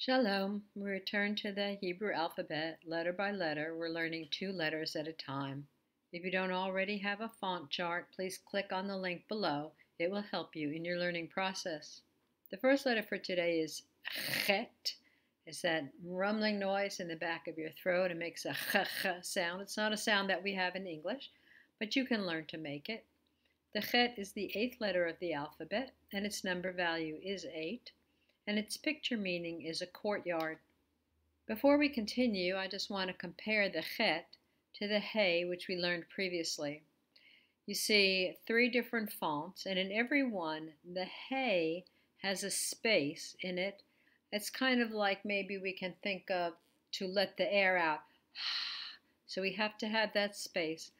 Shalom. We return to the Hebrew alphabet letter by letter. We're learning two letters at a time. If you don't already have a font chart, please click on the link below. It will help you in your learning process. The first letter for today is chet. It's that rumbling noise in the back of your throat. It makes a ch sound. It's not a sound that we have in English, but you can learn to make it. The chet is the eighth letter of the alphabet, and its number value is 8 and its picture meaning is a courtyard. Before we continue, I just want to compare the chet to the hay, which we learned previously. You see three different fonts, and in every one, the hay has a space in it. It's kind of like maybe we can think of to let the air out. So we have to have that space.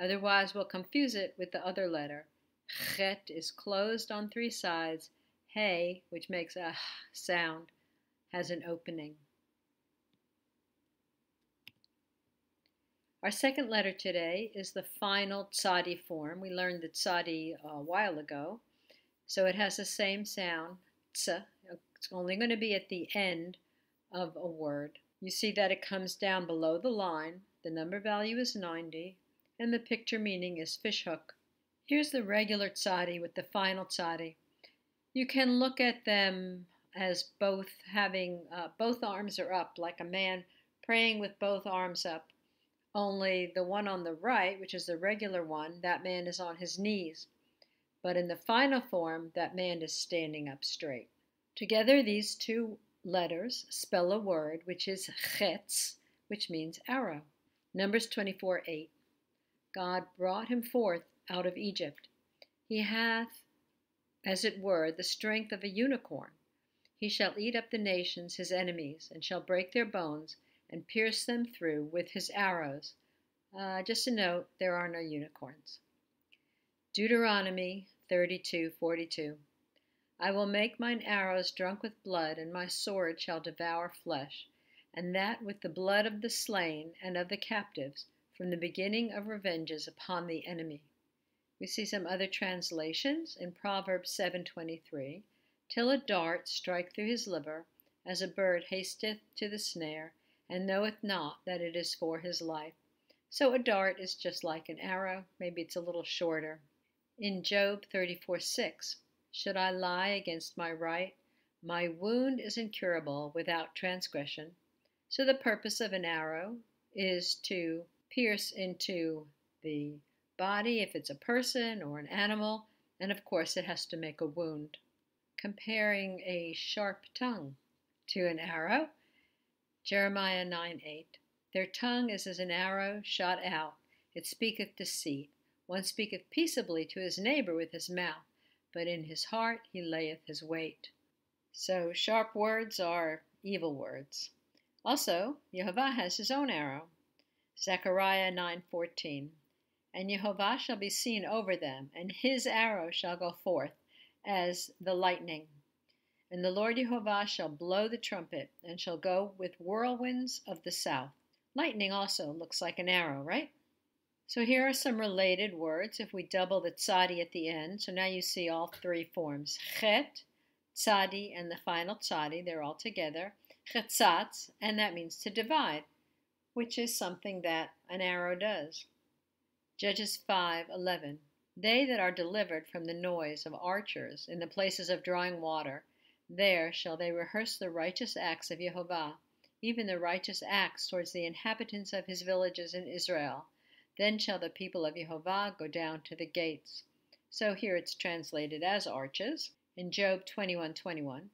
Otherwise, we'll confuse it with the other letter. Chet is closed on three sides hay, which makes a sound, has an opening. Our second letter today is the final tsadi form. We learned the tsadi a while ago, so it has the same sound, tz. It's only going to be at the end of a word. You see that it comes down below the line. The number value is 90, and the picture meaning is fishhook. Here's the regular tsadi with the final tzadi you can look at them as both having uh, both arms are up, like a man praying with both arms up. Only the one on the right, which is the regular one, that man is on his knees. But in the final form, that man is standing up straight. Together, these two letters spell a word which is chetz, which means arrow. Numbers 24 8. God brought him forth out of Egypt. He hath as it were, the strength of a unicorn. He shall eat up the nations, his enemies, and shall break their bones and pierce them through with his arrows. Uh, just a note, there are no unicorns. Deuteronomy 32:42. I will make mine arrows drunk with blood, and my sword shall devour flesh, and that with the blood of the slain and of the captives, from the beginning of revenges upon the enemy. We see some other translations in Proverbs 7:23, till a dart strike through his liver, as a bird hasteth to the snare, and knoweth not that it is for his life. So a dart is just like an arrow, maybe it's a little shorter. In Job 34:6, should I lie against my right? My wound is incurable without transgression. So the purpose of an arrow is to pierce into the body if it's a person or an animal, and of course it has to make a wound. Comparing a sharp tongue to an arrow, Jeremiah 9 8. Their tongue is as an arrow shot out, it speaketh deceit. One speaketh peaceably to his neighbor with his mouth, but in his heart he layeth his wait. So sharp words are evil words. Also, Jehovah has his own arrow. Zechariah 9:14 and Jehovah shall be seen over them, and his arrow shall go forth as the lightning. And the Lord Jehovah shall blow the trumpet, and shall go with whirlwinds of the south. Lightning also looks like an arrow, right? So here are some related words if we double the tzadi at the end. So now you see all three forms. Chet, tzadi, and the final tzadi, they're all together. Chetzatz, and that means to divide, which is something that an arrow does. Judges 5:11 They that are delivered from the noise of archers in the places of drawing water, there shall they rehearse the righteous acts of Jehovah, even the righteous acts towards the inhabitants of his villages in Israel. Then shall the people of Jehovah go down to the gates. So here it's translated as arches in Job 21:21.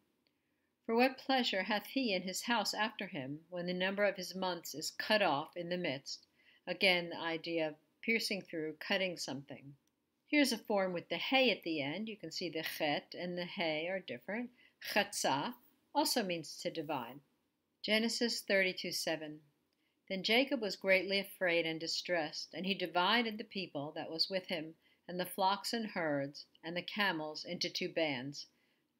For what pleasure hath he in his house after him, when the number of his months is cut off in the midst? Again, the idea of piercing through, cutting something. Here's a form with the hay at the end. You can see the chet and the hay are different. Chatza also means to divide. Genesis 32 7. Then Jacob was greatly afraid and distressed, and he divided the people that was with him, and the flocks and herds, and the camels into two bands.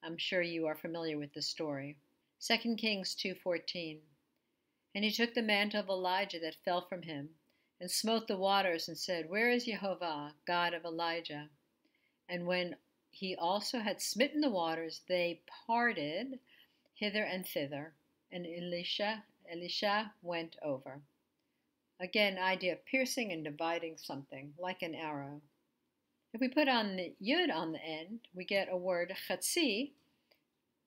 I'm sure you are familiar with the story. 2 Kings 2:14. And he took the mantle of Elijah that fell from him, and smote the waters, and said, Where is Jehovah, God of Elijah? And when he also had smitten the waters, they parted hither and thither. and Elisha, Elisha went over. Again, idea of piercing and dividing something, like an arrow. If we put on the yud on the end, we get a word chatzi,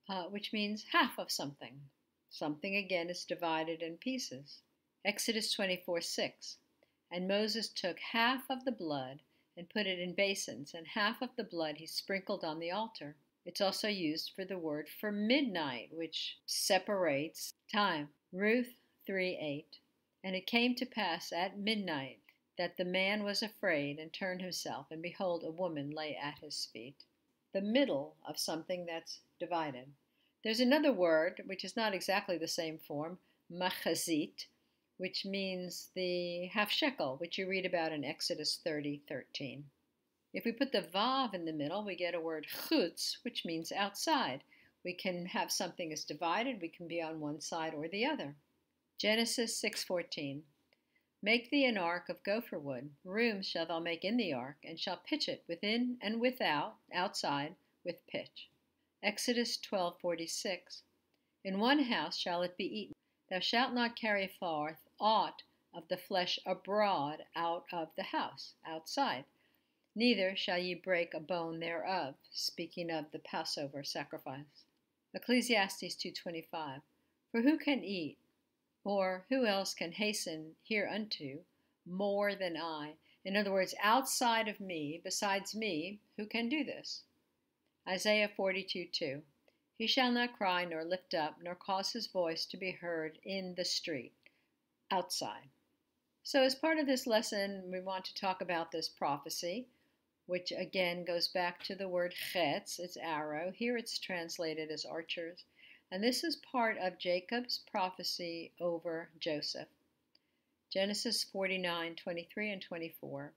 uh, which means half of something. Something again is divided in pieces. Exodus 24 6. And Moses took half of the blood and put it in basins, and half of the blood he sprinkled on the altar. It's also used for the word for midnight, which separates time. Ruth 3 8. And it came to pass at midnight that the man was afraid and turned himself, and behold, a woman lay at his feet. The middle of something that's divided. There's another word, which is not exactly the same form, machazit, which means the half shekel, which you read about in Exodus 30 13. If we put the vav in the middle, we get a word chutz, which means outside. We can have something as divided, we can be on one side or the other. Genesis 6:14 Make thee an ark of gopher wood. Rooms shalt thou make in the ark, and shalt pitch it within and without, outside, with pitch. Exodus 12:46 In one house shall it be eaten. Thou shalt not carry forth aught of the flesh abroad out of the house, outside. Neither shall ye break a bone thereof, speaking of the Passover sacrifice. Ecclesiastes 2:25 For who can eat or who else can hasten hereunto more than I? In other words, outside of me, besides me, who can do this? Isaiah 42 2. He shall not cry nor lift up, nor cause his voice to be heard in the street, outside. So, as part of this lesson, we want to talk about this prophecy, which again goes back to the word chetz, it's arrow. Here it's translated as archers. And this is part of Jacob's prophecy over Joseph. Genesis 49 23 and 24.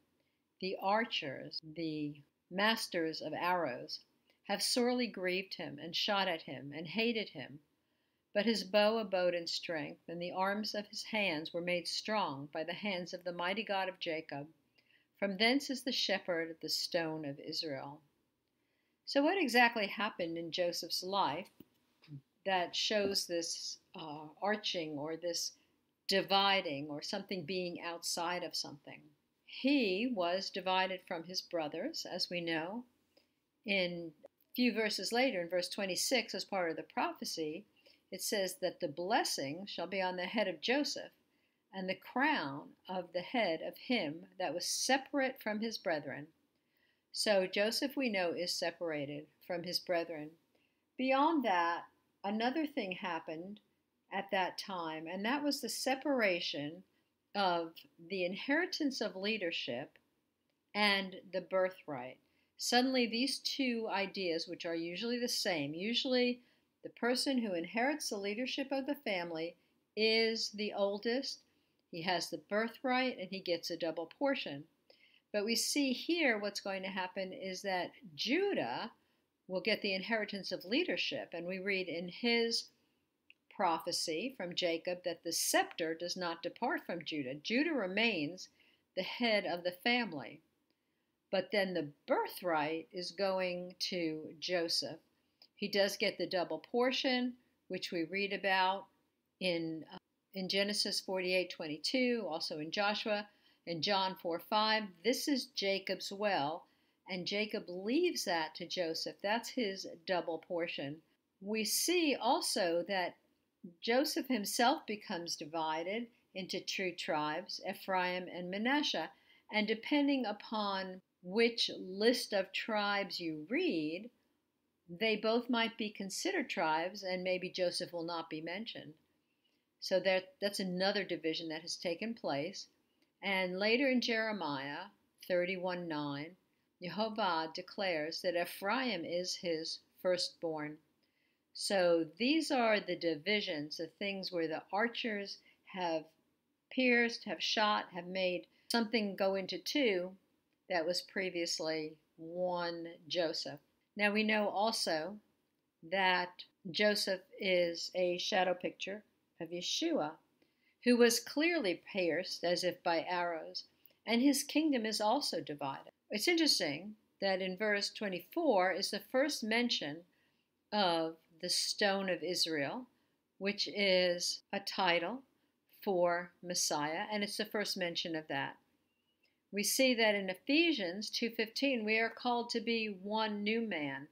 The archers, the masters of arrows, have sorely grieved him, and shot at him, and hated him. But his bow abode in strength, and the arms of his hands were made strong by the hands of the mighty God of Jacob. From thence is the shepherd the stone of Israel. So, what exactly happened in Joseph's life that shows this uh, arching or this dividing or something being outside of something. He was divided from his brothers, as we know. In few verses later, in verse 26, as part of the prophecy, it says that the blessing shall be on the head of Joseph, and the crown of the head of him that was separate from his brethren. So Joseph, we know, is separated from his brethren. Beyond that, another thing happened at that time, and that was the separation of the inheritance of leadership and the birthright. Suddenly, these two ideas, which are usually the same, usually the person who inherits the leadership of the family is the oldest, he has the birthright, and he gets a double portion. But we see here what's going to happen is that Judah will get the inheritance of leadership. And we read in his prophecy from Jacob that the scepter does not depart from Judah. Judah remains the head of the family. But then the birthright is going to Joseph. He does get the double portion, which we read about in, uh, in Genesis 48 22, also in Joshua, in John 4 5. This is Jacob's well and Jacob leaves that to Joseph. That's his double portion. We see also that Joseph himself becomes divided into two tribes, Ephraim and Manasseh, and depending upon which list of tribes you read, they both might be considered tribes, and maybe Joseph will not be mentioned. So that, that's another division that has taken place. And later in Jeremiah 31 9, Jehovah declares that Ephraim is his firstborn. So these are the divisions, the things where the archers have pierced, have shot, have made something go into two that was previously one Joseph. Now we know also that Joseph is a shadow picture of Yeshua, who was clearly pierced as if by arrows, and his kingdom is also divided. It's interesting that in verse 24 is the first mention of the stone of Israel, which is a title for Messiah, and it's the first mention of that. We see that in Ephesians 2:15 we are called to be one new man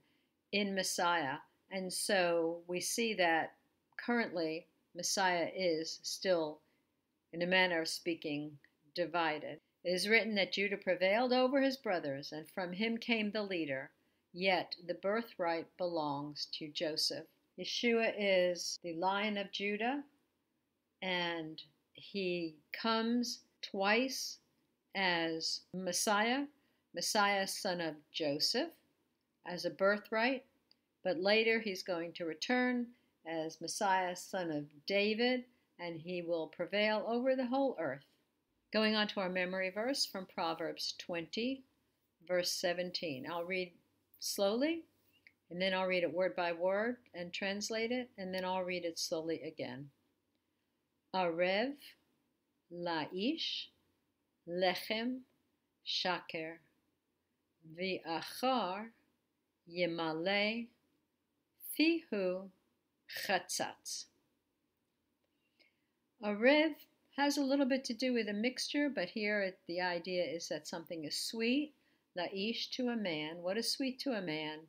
in Messiah. And so we see that currently Messiah is still in a manner of speaking divided. It is written that Judah prevailed over his brothers and from him came the leader, yet the birthright belongs to Joseph. Yeshua is the lion of Judah, and he comes twice as Messiah, Messiah, son of Joseph, as a birthright, but later he's going to return as Messiah, son of David, and he will prevail over the whole earth. Going on to our memory verse from Proverbs 20, verse 17. I'll read slowly and then I'll read it word by word and translate it, and then I'll read it slowly again. Arev laish lechem shaker v'achar yemale fihu chatzatz. Arev has a little bit to do with a mixture, but here the idea is that something is sweet, laish to a man. What is sweet to a man?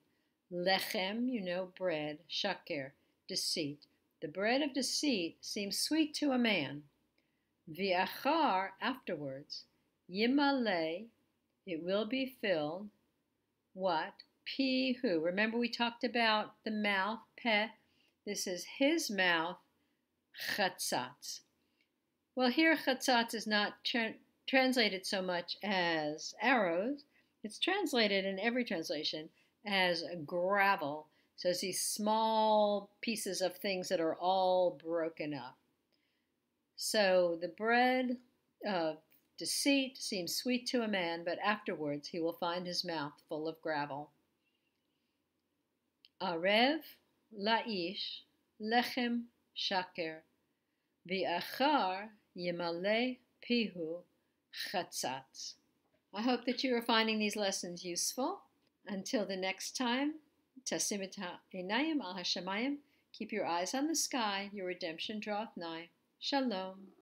Lechem, you know, bread. Shaker, deceit. The bread of deceit seems sweet to a man. Viachar, afterwards. Yimale, it will be filled. What? Pihu. Remember we talked about the mouth, peh. This is his mouth, chatzatz. Well, here chatzatz is not tra- translated so much as arrows. It's translated in every translation as gravel. So it's these small pieces of things that are all broken up. So the bread of deceit seems sweet to a man, but afterwards he will find his mouth full of gravel. Arev laish lechem shaker vi'achar yimale pihu chatzatz. I hope that you are finding these lessons useful. Until the next time, Tasimit Einayim al Hashemayim, keep your eyes on the sky, your redemption draweth nigh. Shalom.